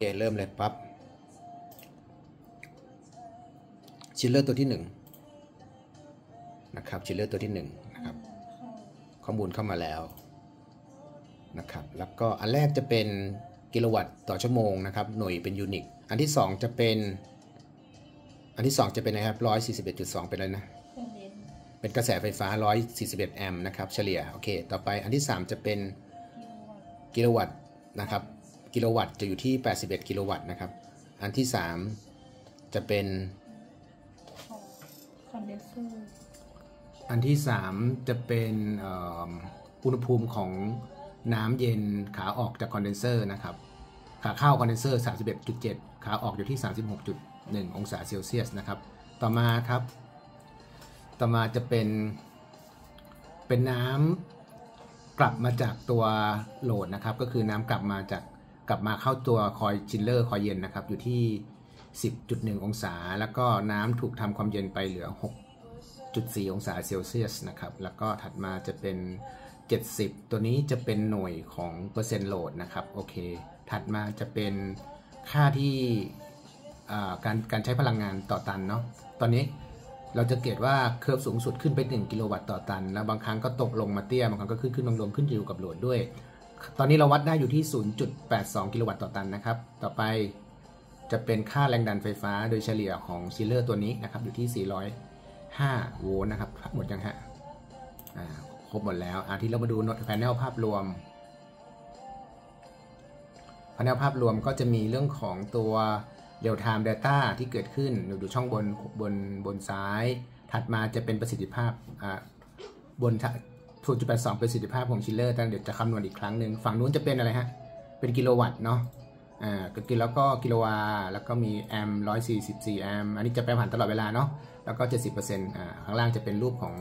โอเคเริ่มเลยครับ chiller ตัวที่หนึ่งนะครับ chiller ตัวที่หนึ่งนะครับข้อมูลเข้ามาแล้วนะครับแล้วก็อันแรกจะเป็นกิโลวัตต์ต่อชั่วโมงนะครับหน่วยเป็นยูนิตอันที่สองจะเป็น อันที่สองจะเป็นนะครับร้อยสี่สิบเอ็ดจุดสองเป็นอะไรนะเครื่องเล่นเป็นกระแสไฟฟ้า 141 แอมป์นะครับเฉลี่ยโอเค ต่อไปอันที่ 3 จะเป็นกิโลวัตต์นะครับ กิโลวัตต์จะอยู่ที่ 81 กิโลวัตต์นะครับ อันที่ 3 จะเป็นของคอนเดนเซอร์อันที่ 3 จะเป็นอุณหภูมิของน้ำเย็นขาออกจากคอนเดนเซอร์นะครับ ขาเข้าคอนเดนเซอร์ 31.7 ขาออกอยู่ที่ 36.1 องศาเซลเซียสนะครับ ต่อมาครับ ต่อมาจะเป็นเป็นน้ำกลับมาจากตัว load นะครับ ก็คือน้ำกลับมาจาก กลับมาเข้าตัว coil chiller coil เย็นนะครับ อยู่ที่ 10.1 องศา แล้วก็น้ำถูกทำความเย็นไปเหลือ 6.4 องศาเซลเซียสนะครับ แล้วก็ถัดมาจะเป็น 70 ตัวนี้จะเป็นหน่วยของเปอร์เซ็นต์ load นะครับ โอเค ถัดมาจะเป็นค่าที่การการใช้พลังงานต่อตันเนาะ ตอนนี้เราจะสังเกตว่า curve สูงสุดขึ้นไป 1 กิโลวัตต์ต่อตัน แล้วบางครั้งก็ตกลงมาเตี้ย บางครั้งก็ขึ้นขึ้นลงลงขึ้นอยู่กับ load ด้วย ตอนนี้เราวัดได้อยู่ที่ 0.82 กิโลวัตต์ต่อตันนะครับ ต่อไปจะเป็นค่าแรงดันไฟฟ้าโดยเฉลี่ยของ chiller ตัวนี้นะครับ อยู่ที่ 405 โวลต์นะครับ หมดยังฮะครบหมดแล้วอะทีนี้เรามาดู panel ภาพรวม panel ภาพรวมก็จะมีเรื่องของตัว real time data ที่เกิดขึ้นอยู่ช่องบนบนบนซ้าย ถัดมาจะเป็นประสิทธิภาพบน 0.82 ประสิทธิภาพของ chiller แต่เดี๋ยวจะคำนวณอีกครั้งหนึ่งฝั่งนู้นจะเป็นอะไรฮะ เป็นกิโลวัตต์เนาะอ่าก็กินแล้วก็ kilovar แล้วก็มีแอมป์144 แอมป์อันนี้จะแปรผันตลอดเวลาเนาะแล้วก็ 70%อ่าข้างล่างจะเป็นรูปของ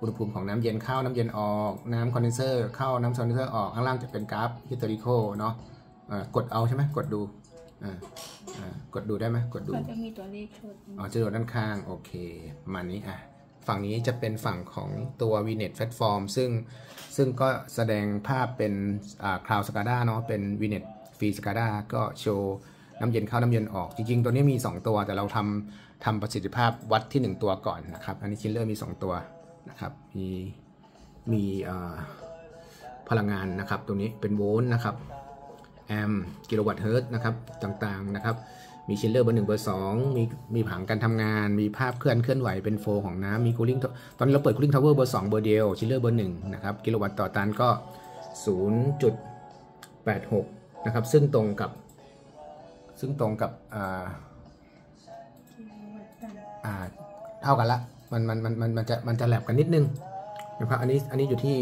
อุณหภูมิของน้ำเย็นเข้าน้ำเย็นออก น้ำคอนเดนเซอร์เข้าน้ำคอนเดนเซอร์ออกข้างล่างจะเป็นกราฟ historicalเนาะอ่ากดเอาใช่ไหมกดดูอ่าอ่ากดดูได้ไหมกดดู ก็จะมีตัวเลขโชว์อ๋อจะดูด้านข้าง โอเคประมาณนี้อะ ฝั่งนี้จะเป็นฝั่งของตัว VNet Platform ซึ่งซึ่งก็แสดงภาพเป็นอ่า Cloud SCADA เนาะเป็น VNet Free SCADA ก็โชว์น้ำเย็นเข้าน้ำเย็นออก จริง ๆ ตัวนี้มี 2 ตัวแต่เราทำทำประสิทธิภาพวัดที่ 1 ตัวก่อนนะครับ อันนี้ chiller มี 2 ตัวนะครับ มีมีพลังงานนะครับตรงนี้เป็นโวลต์นะครับแอมป์กิโลวัตต์เฮิร์ตนะครับต่างๆนะครับ มี chiller เบอร์หนึ่งเบอร์สองมีมีผังการทำงาน มีภาพเคลื่อนเคลื่อนไหวเป็น flow ของน้ำมี cooling ตอนนี้เราเปิด cooling tower เบอร์สองเบอร์เดียว chiller เบอร์หนึ่งนะครับกิโลวัตต์ต่อตันก็ 0.86 นะครับ ซึ่งตรงกับ ซึ่งตรงกับอ่าอ่าเท่ากันละมันมันมันมันมันจะมันจะแลบกันนิดนึงนะครับอันนี้อันนี้อยู่ที่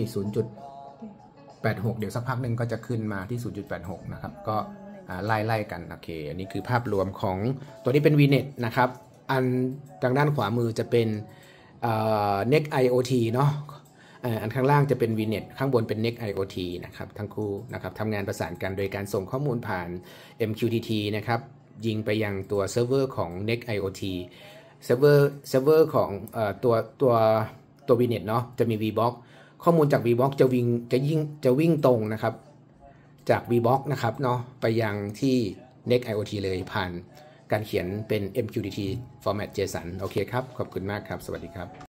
0.86 เดี๋ยวสักพักหนึ่งก็จะขึ้นมาที่ 0.86 นะครับก็ ไล่ไล่กันโอเค อันนี้คือภาพรวมของตัวนี้เป็น VNet นะครับ อันทางด้านขวามือจะเป็นเอ่อ Next IoT เนาะอันข้างล่างจะเป็น VNet ข้างบนเป็น Next IoT นะครับ ทั้งคู่นะครับทำงานประสานกันโดยการส่งข้อมูลผ่าน MQTT นะครับ ยิงไปยังตัวเซิร์ฟเวอร์ของ Next IoT เซิร์ฟเวอร์เซิร์ฟเวอร์ของอตัวตัวตัว VNet เนาะจะมี VBox ข้อมูลจาก VBox จะวิ่งจะยิ่งจะวิ่งตรงนะครับ จาก VBox นะครับเนาะไปยังที่ Next IoT เลยผ่านการเขียนเป็น MQTT format JSON โอเคครับ ขอบคุณมากครับ สวัสดีครับ